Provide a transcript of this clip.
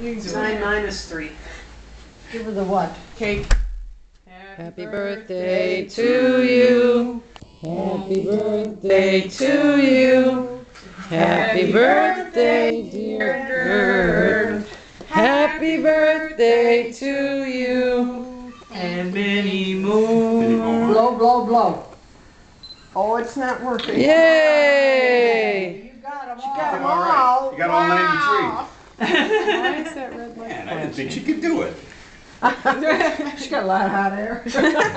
You can do Nine it. minus three. Give her the what? Cake. Happy birthday to you. Happy birthday to you. Happy birthday, dear Gerd. Happy birthday to you. And many more. Blow, blow, blow. Oh, it's not working. Yay! You got them She all. got 'em all right. You got all 93. Why is that red light Man, I didn't think she could do it. She got a lot of hot air.